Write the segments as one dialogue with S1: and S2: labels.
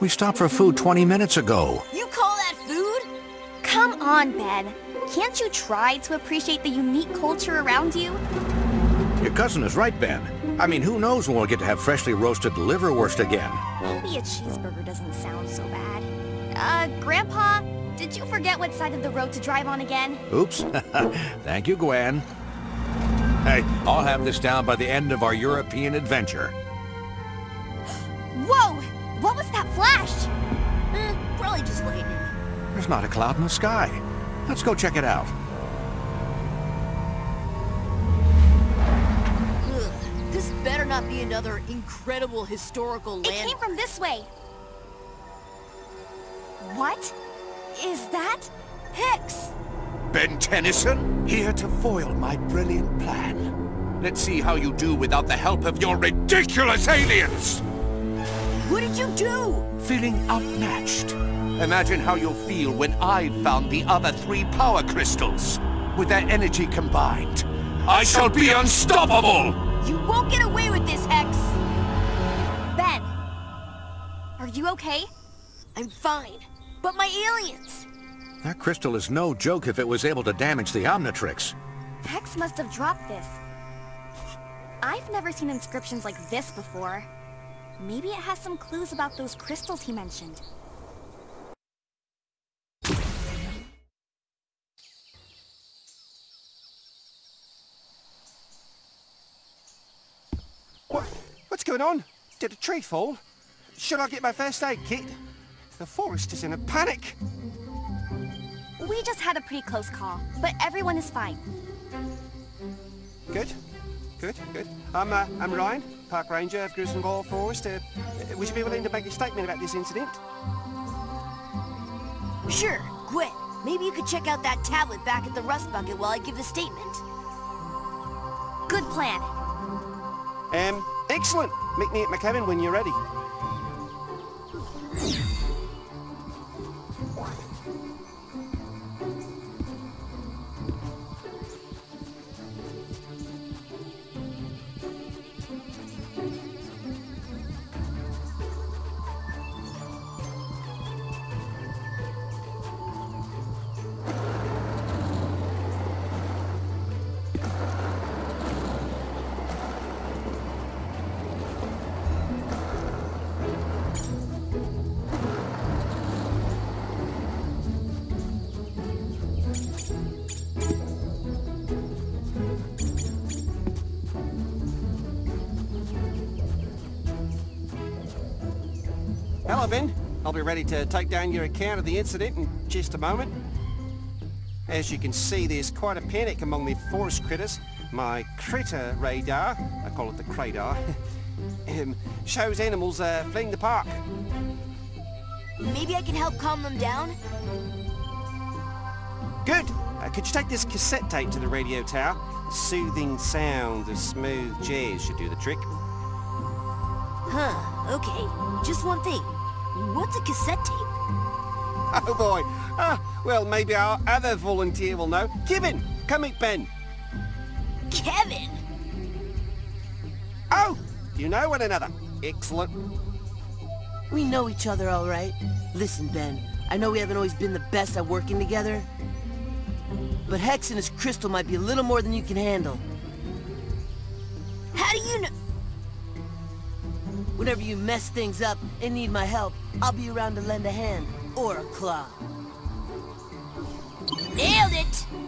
S1: We stopped for food 20 minutes ago.
S2: You call that food?
S3: Come on, Ben. Can't you try to appreciate the unique culture around you?
S1: Your cousin is right, Ben. I mean, who knows when we'll get to have freshly roasted liverwurst again.
S3: Maybe a cheeseburger doesn't sound so bad. Uh, Grandpa, did you forget what side of the road to drive on again?
S1: Oops. Thank you, Gwen. Hey, I'll have this down by the end of our European adventure.
S3: Whoa! What was that flash?
S2: Eh, probably just lightning.
S1: There's not a cloud in the sky. Let's go check it out.
S2: Ugh, this better not be another incredible historical land...
S3: It came from this way. What? Is that?
S2: Hex?
S4: Ben Tennyson, here to foil my brilliant plan. Let's see how you do without the help of your ridiculous aliens!
S2: What did you do?
S4: Feeling outmatched. Imagine how you'll feel when I've found the other three power crystals. With their energy combined, I shall be unstoppable!
S2: You won't get away with this, Hex!
S3: Ben! Are you okay?
S2: I'm fine. But my aliens!
S1: That crystal is no joke if it was able to damage the Omnitrix.
S3: Hex must have dropped this. I've never seen inscriptions like this before. Maybe it has some clues about those crystals he mentioned.
S5: What? What's going on? Did a tree fall? Should I get my first aid kit? The forest is in a panic.
S3: We just had a pretty close call, but everyone is fine.
S5: Good, good, good. I'm, uh, I'm Ryan, Park Ranger of Griswold Forest. Uh, would you be willing to make a statement about this incident?
S2: Sure, Gwen. Maybe you could check out that tablet back at the rust bucket while I give the statement.
S3: Good plan.
S5: Um, excellent. Meet me at my cabin when you're ready. Hello, Ben. I'll be ready to take down your account of the incident in just a moment. As you can see, there's quite a panic among the forest critters. My critter radar, I call it the cradar, um, shows animals uh, fleeing the park.
S2: Maybe I can help calm them down?
S5: Good. Uh, could you take this cassette tape to the radio tower? The soothing sound of smooth jazz should do the trick.
S2: Huh, okay. Just one thing. What's a cassette tape?
S5: Oh boy. Ah, well, maybe our other volunteer will know. Kevin, come meet Ben.
S2: Kevin!
S5: Oh, you know one another. Excellent.
S6: We know each other all right. Listen, Ben, I know we haven't always been the best at working together, but Hex and his crystal might be a little more than you can handle.
S2: How do you know?
S6: Whenever you mess things up and need my help, I'll be around to lend a hand, or a claw.
S2: Nailed it!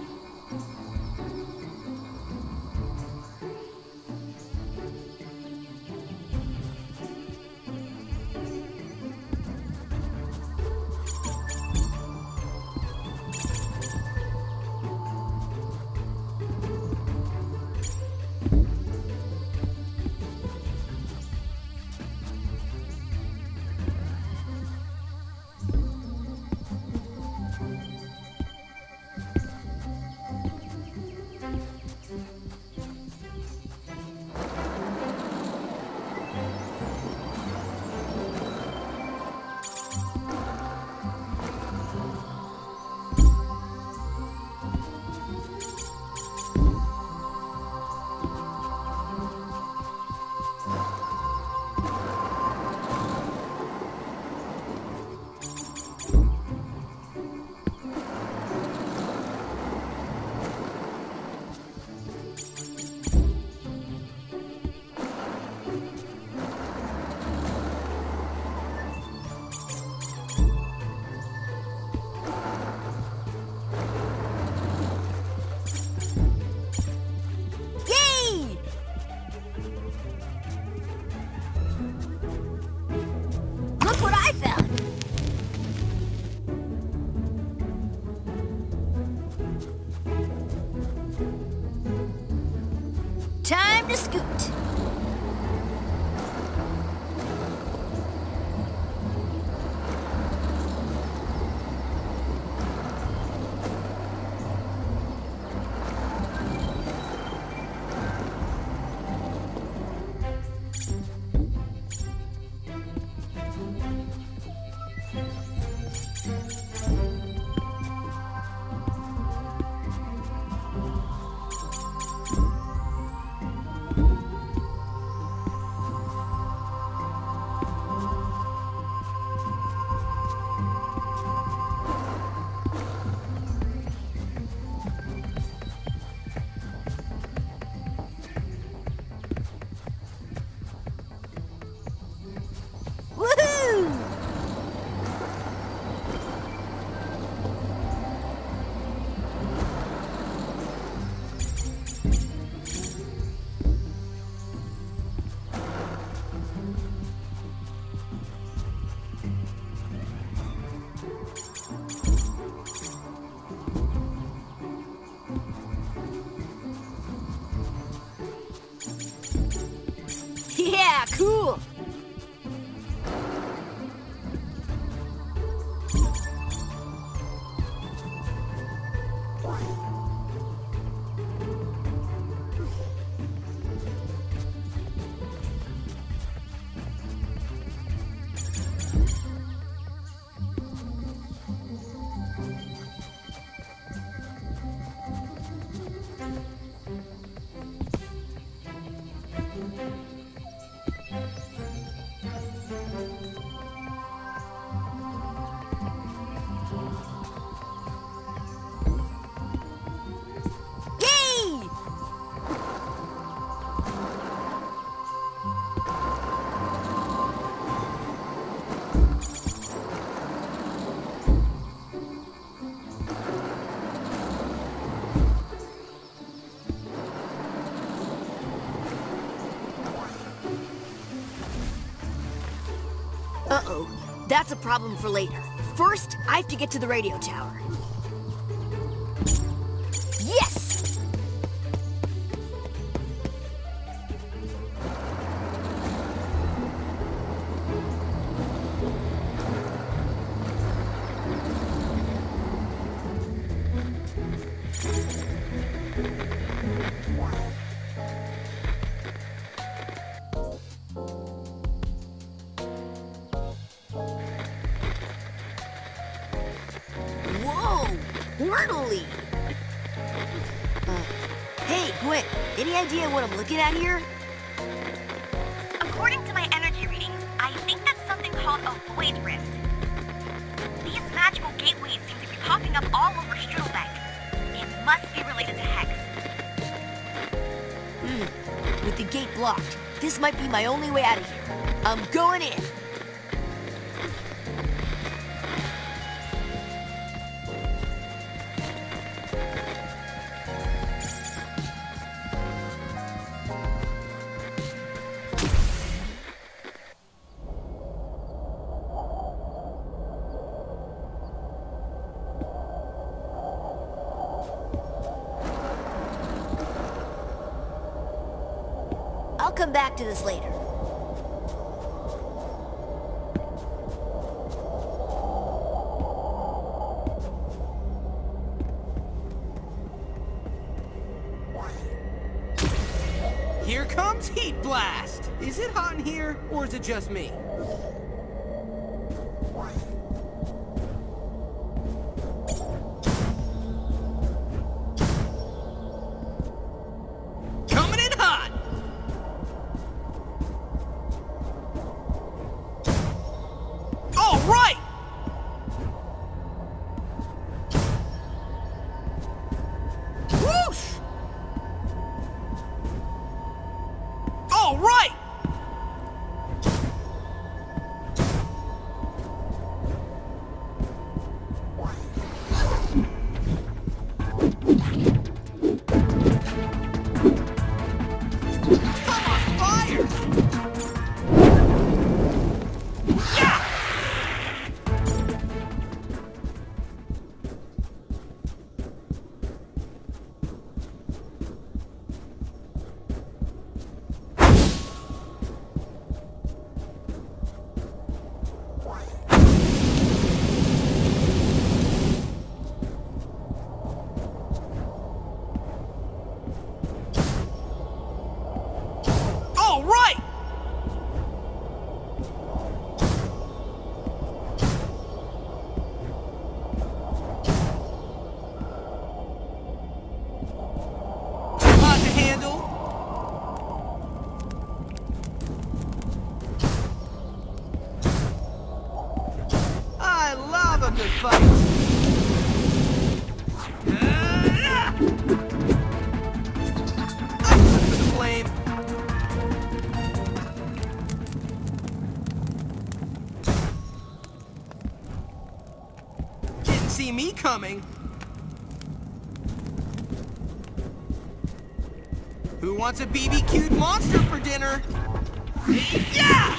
S2: That's a problem for later. First, I have to get to the radio tower. I'm looking at here?
S3: According to my energy readings, I think that's something called a void rift. These magical gateways seem to be popping up all over Strudelbeck. It must be related to Hex. Hmm.
S2: With the gate blocked, this might be my only way out of here. I'm going in. Come back to this later.
S7: Here comes Heatblast! Is it hot in here, or is it just me? Coming. Who wants a BBQ'd monster for dinner? Yeah!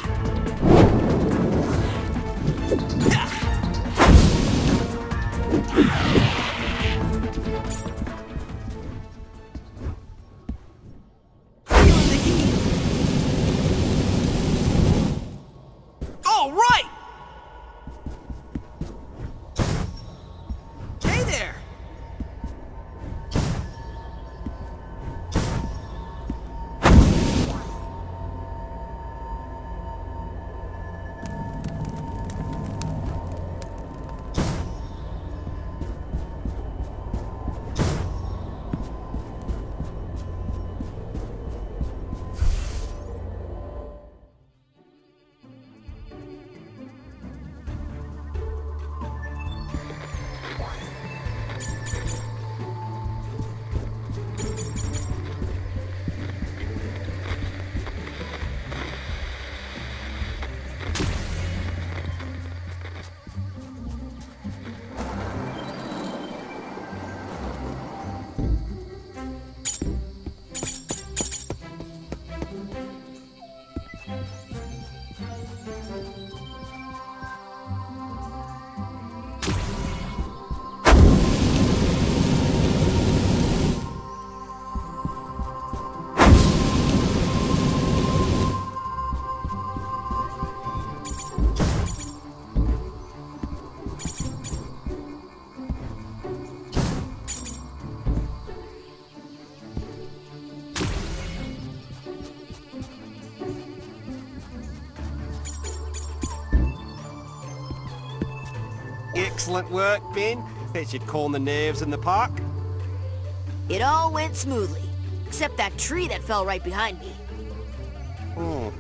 S5: Excellent work, Ben. That should calm the nerves in the park.
S2: It all went smoothly, except that tree that fell right behind me.
S5: Oh,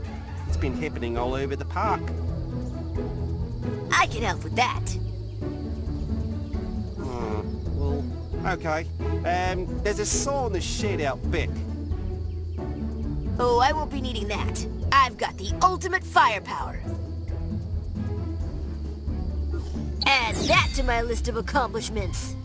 S5: it's been happening all over the park.
S2: I can help with that.
S5: Oh, well, okay. Um, there's a saw in the shed out back.
S2: Oh, I won't be needing that. I've got the ultimate firepower. That to my list of accomplishments.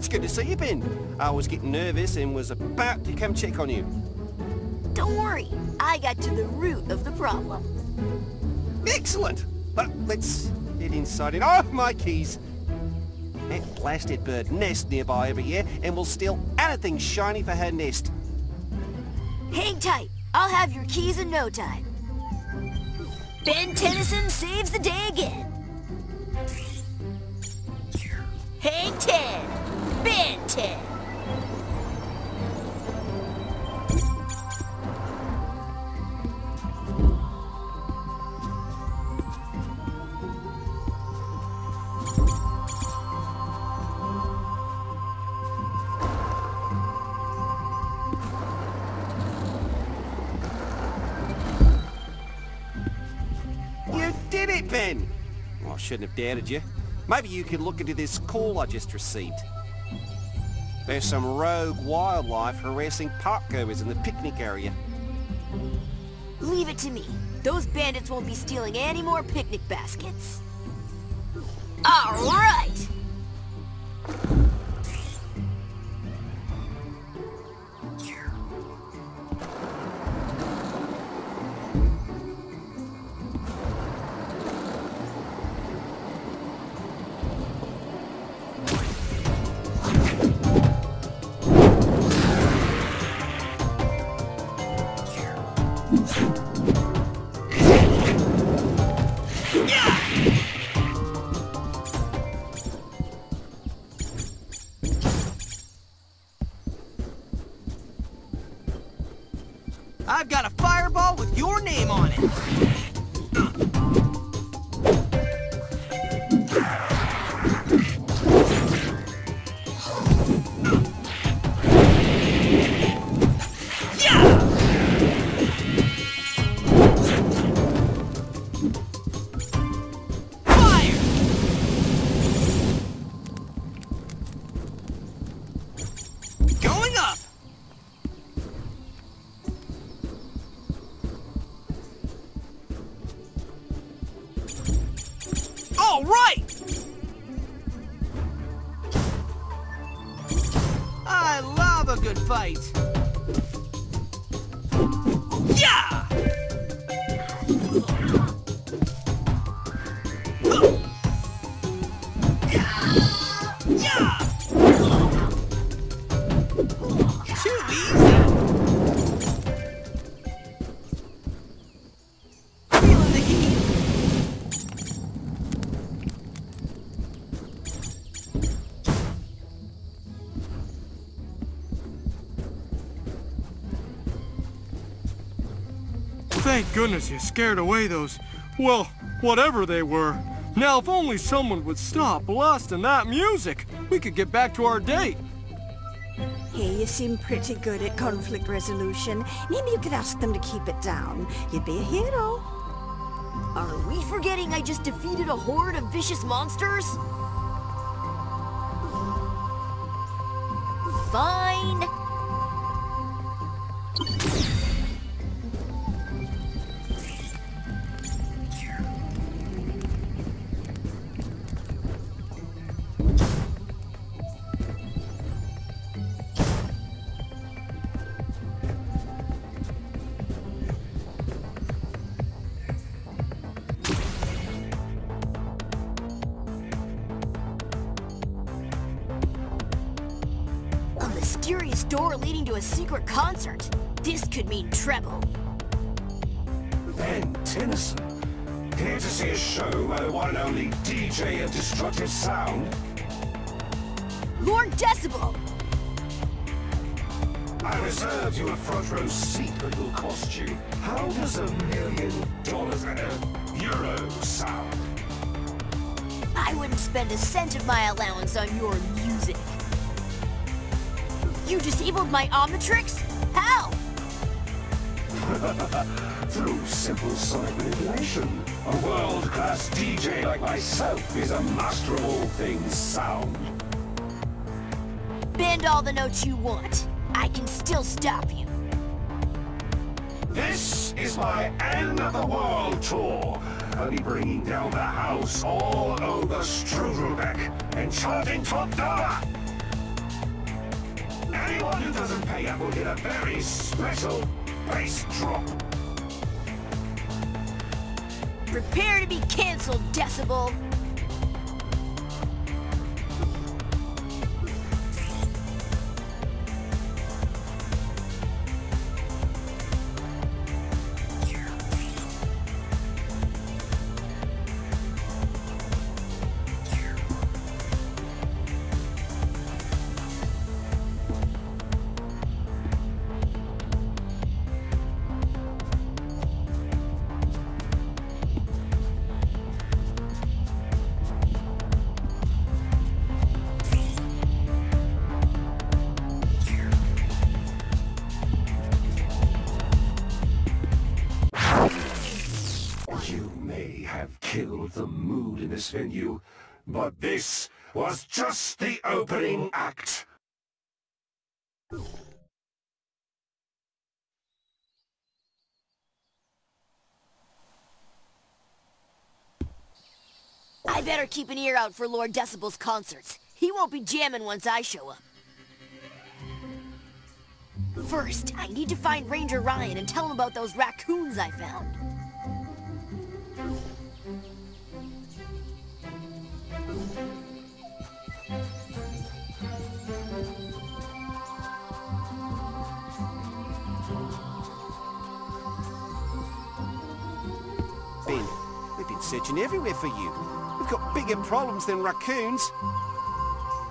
S5: It's good to see you, Ben. I was getting nervous and was about to come check on you.
S2: Don't worry, I got to the root of the problem.
S5: Excellent! But let's head inside it. Oh, my keys! That blasted bird nests nearby every year and will steal anything shiny for her nest.
S2: Hang tight. I'll have your keys in no time. Ben Tennyson saves the day again. Hang 10. Ben 10.
S5: You did it, Ben! Well, I shouldn't have doubted you. Maybe you could look into this call I just received. There's some rogue wildlife harassing parkgoers in the picnic area.
S2: Leave it to me. Those bandits won't be stealing any more picnic baskets. All right!
S7: Thank goodness you scared away those, well, whatever they were. Now, if only someone would stop blasting that music, we could get back to our date.
S8: Hey, you seem pretty good at conflict resolution. Maybe you could ask them to keep it down. You'd be a hero.
S2: Are we forgetting I just defeated a horde of vicious monsters?
S1: Sound.
S2: Lord Decibel!
S1: I reserved you a front row seat, but it'll cost you. How does a million dollars and a euro sound?
S2: I wouldn't spend a cent of my allowance on your music. You disabled my Omnitrix? How?
S1: Through simple sonic manipulation. A world-class DJ like myself is a master of all things sound.
S2: Bend all the notes you want. I can still stop you.
S1: This is my end of the world tour,
S9: cleverly bringing down the house all over Strudelbeck and charging top dollar. Anyone who doesn't pay up will get a very special bass drop.
S2: Prepare to be canceled, Decibel.
S9: You may have killed the mood in this venue, but this was just the opening act.
S2: I better keep an ear out for Lord Decibel's concerts. He won't be jamming once I show up. First, I need to find Ranger Ryan and tell him about those raccoons I found.
S5: Ben, we've been searching everywhere for you. We've got bigger problems than raccoons.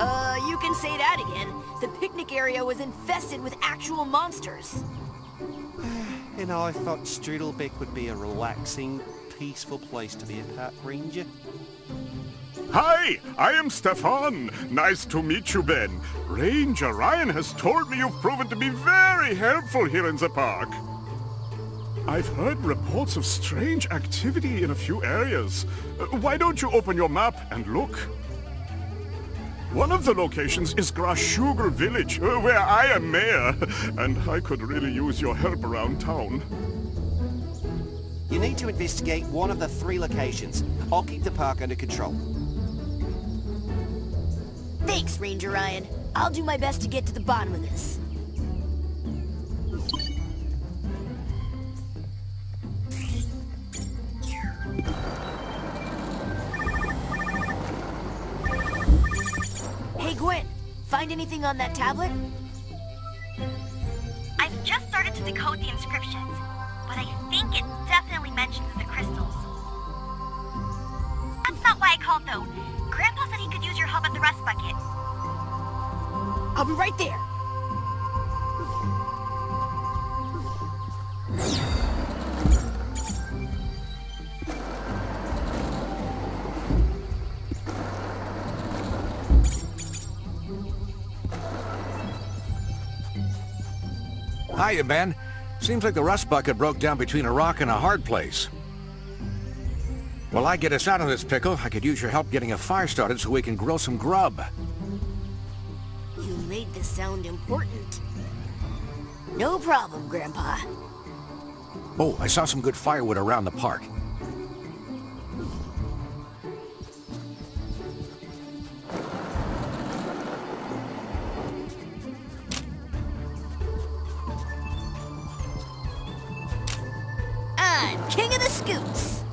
S2: Uh, you can say that again. The picnic area was infested with actual monsters.
S5: And I thought Strudelbeck would be a relaxing, peaceful place to be a park ranger.
S10: Hi, I am Stefan. Nice to meet you, Ben. Ranger Ryan has told me you've proven to be very helpful here in the park. I've heard reports of strange activity in a few areas. Uh, Why don't you open your map and look? One of the locations is Grashugal Village, uh, where I am mayor, and I could really use your help around town.
S5: You need to investigate one of the three locations. I'll keep the park under control.
S2: Thanks, Ranger Ryan. I'll do my best to get to the bottom of this. Hey, Gwen. Find anything on that tablet?
S3: I've just started to decode the inscriptions, but I think it definitely mentions the crystals. That's not why I called, though. Grandpa said he could use your help at the rust bucket.
S2: I'll be right there.
S1: Hiya, Ben. Seems like the rust bucket broke down between a rock and a hard place. While I get us out of this pickle, I could use your help getting a fire started so we can grill some grub.
S2: You made this sound important. No problem, Grandpa.
S1: Oh, I saw some good firewood around the park.
S2: I'm king of the scoots.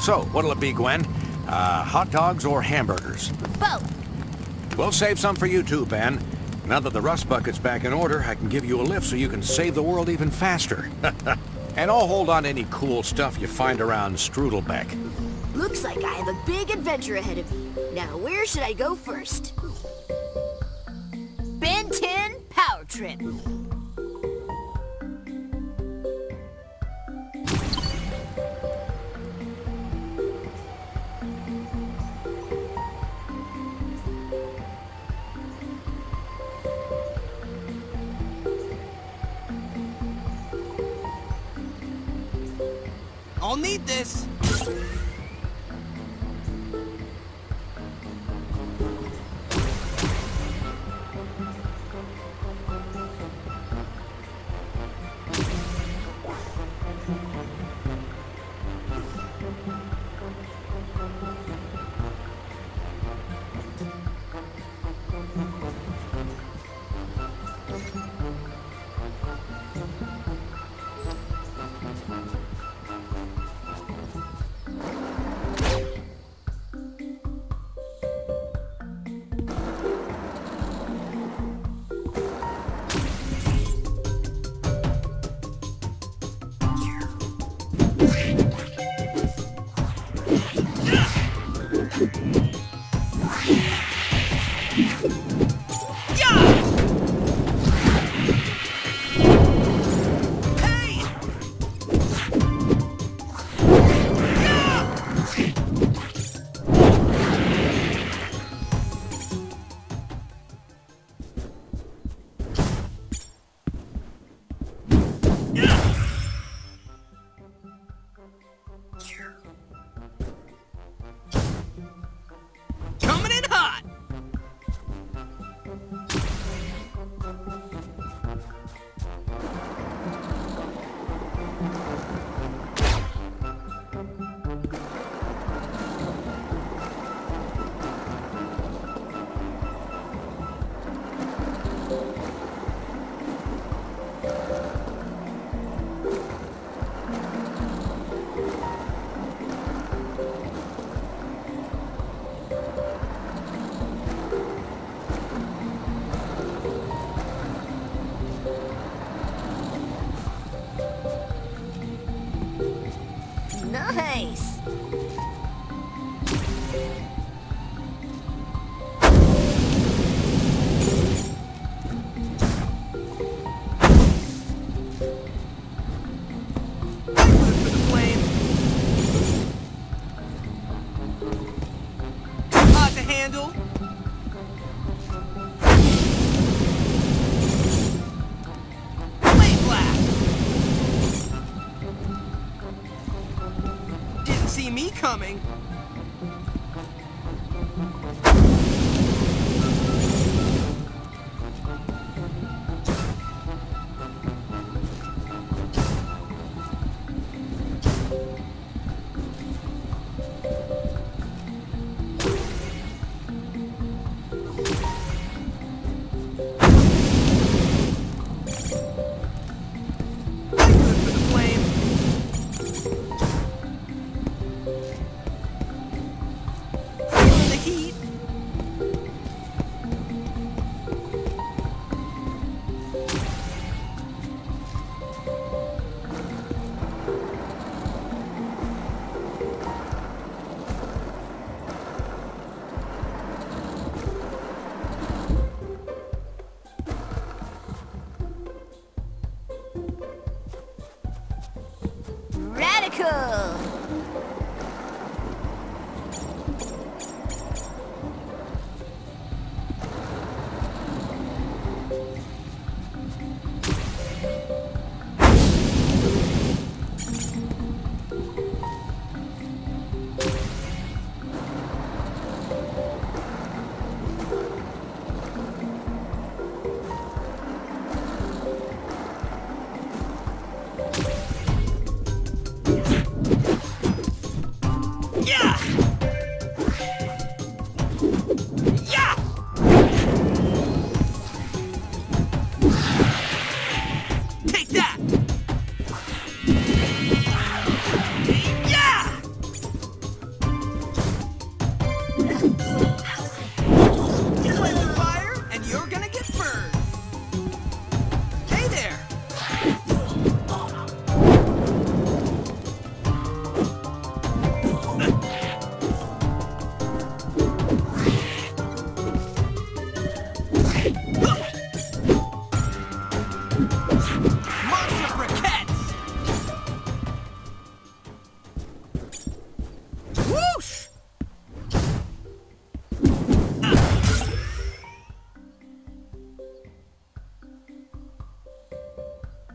S1: So, what'll it be, Gwen? Uh, hot dogs or hamburgers?
S2: Both.
S1: We'll save some for you too, Ben. Now that the rust bucket's back in order, I can give you a lift so you can save the world even faster. and I'll hold on any cool stuff you find around Strudelbeck.
S2: Looks like I have a big adventure ahead of me. Now, where should I go first? Ben 10 Power Trip.
S7: Coming.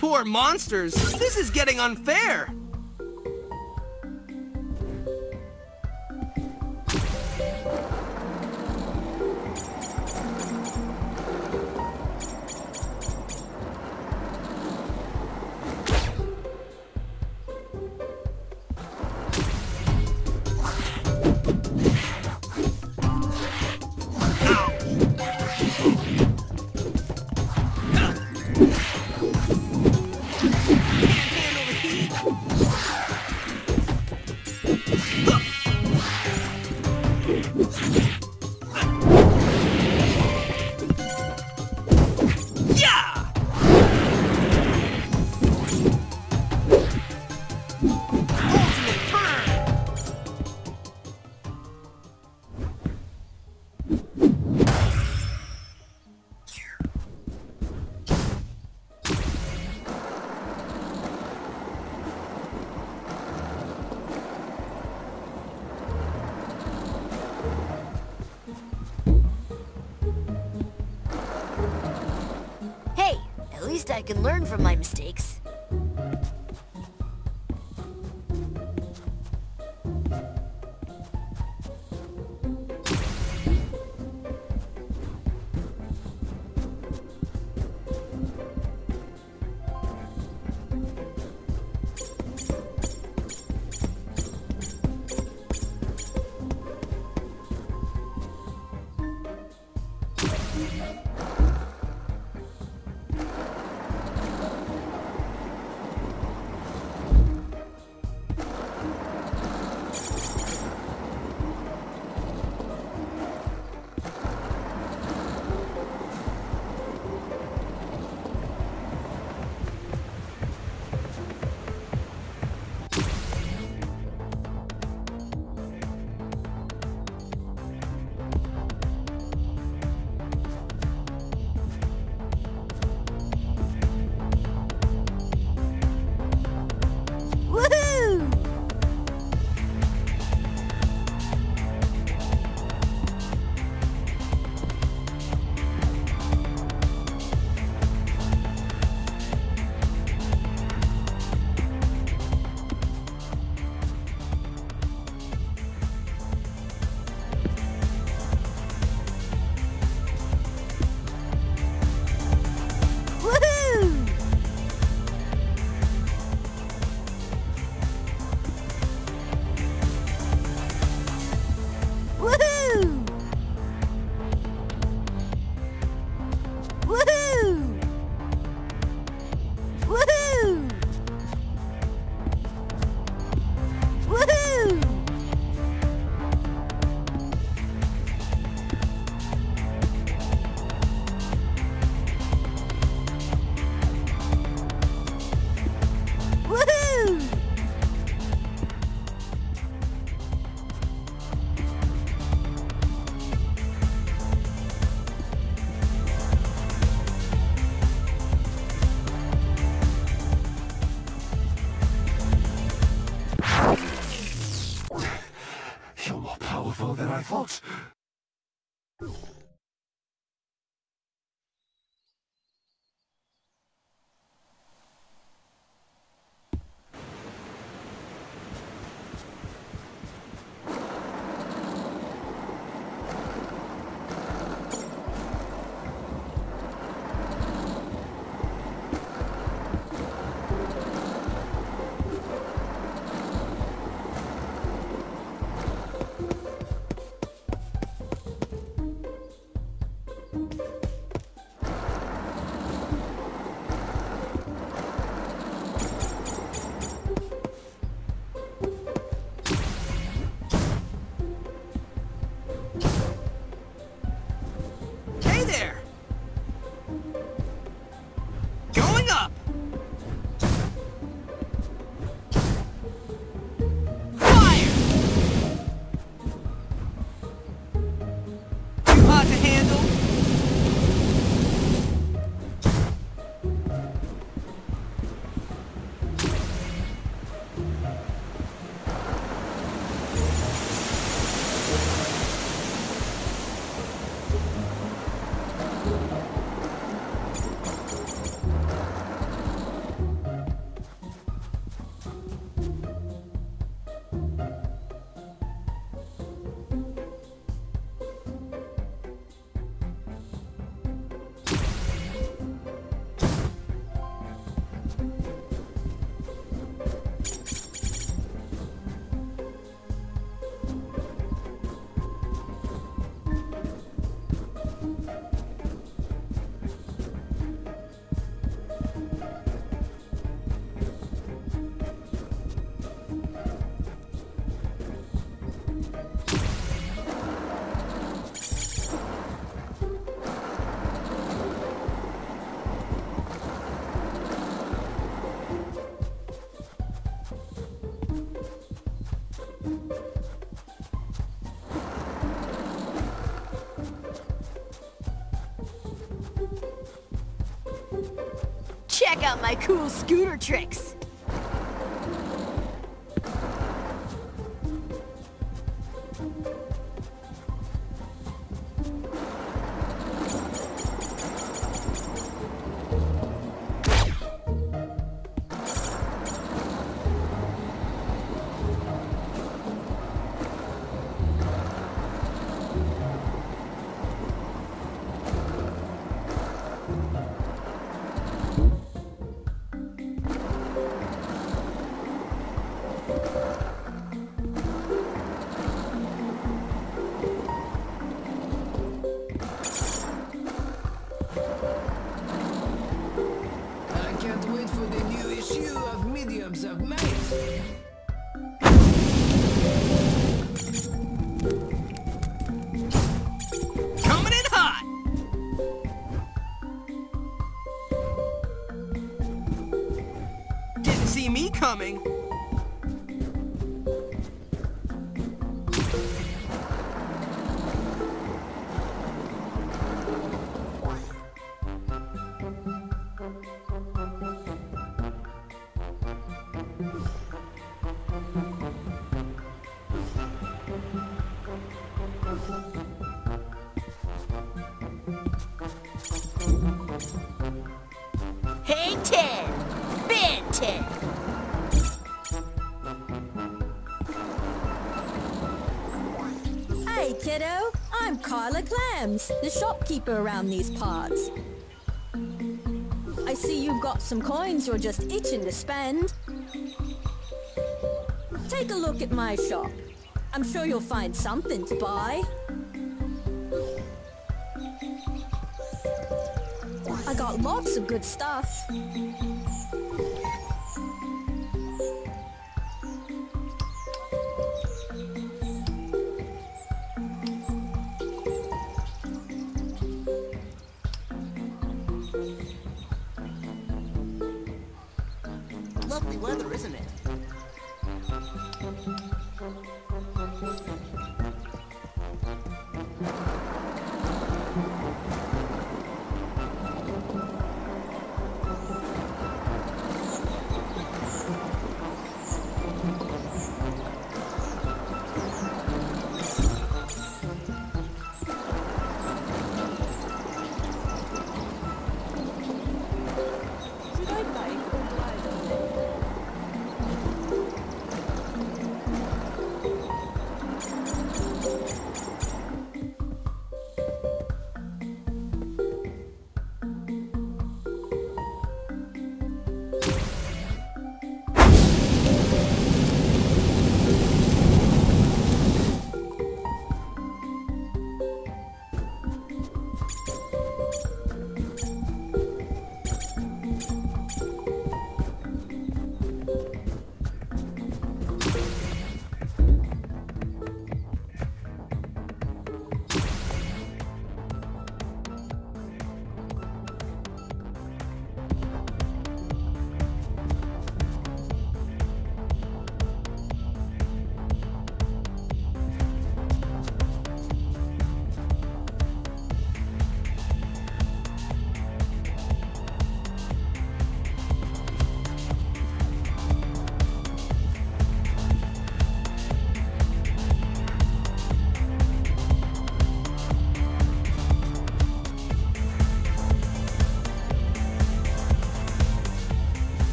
S7: Poor monsters. This is getting unfair.
S2: Can learn from my mistakes. Check out my cool scooter tricks.
S11: The
S12: shopkeeper around these parts. I see you've got some coins you're just itching to spend. Take a look at my shop. I'm sure you'll find something to buy. I got lots of good stuff.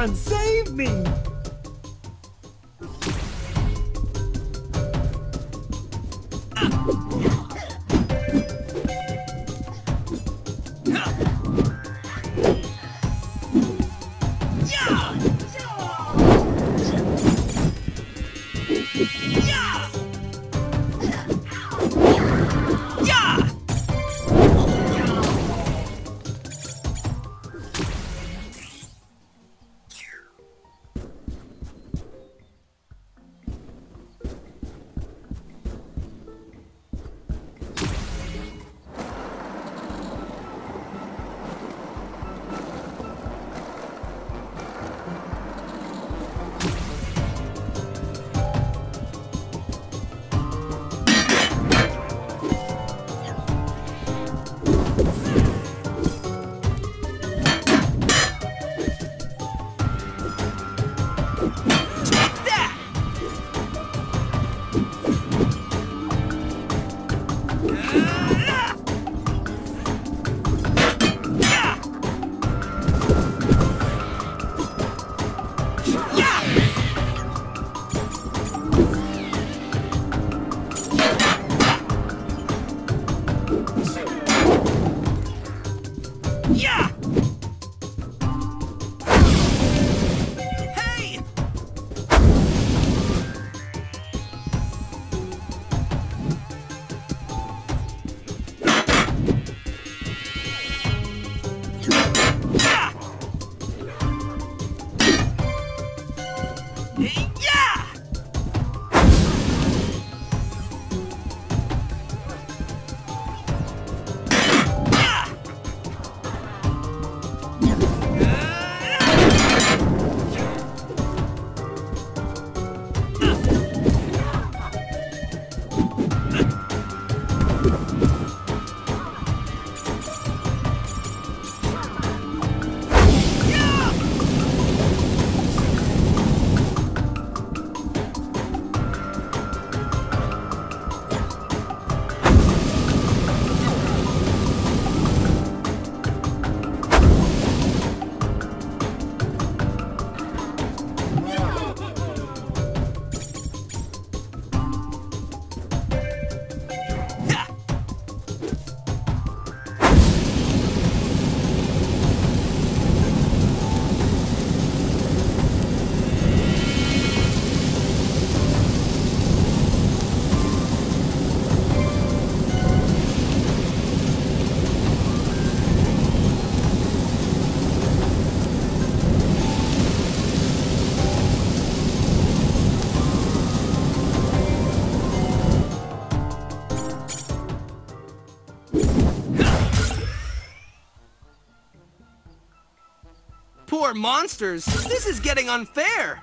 S13: Someone save me!
S7: Monsters. This is getting unfair.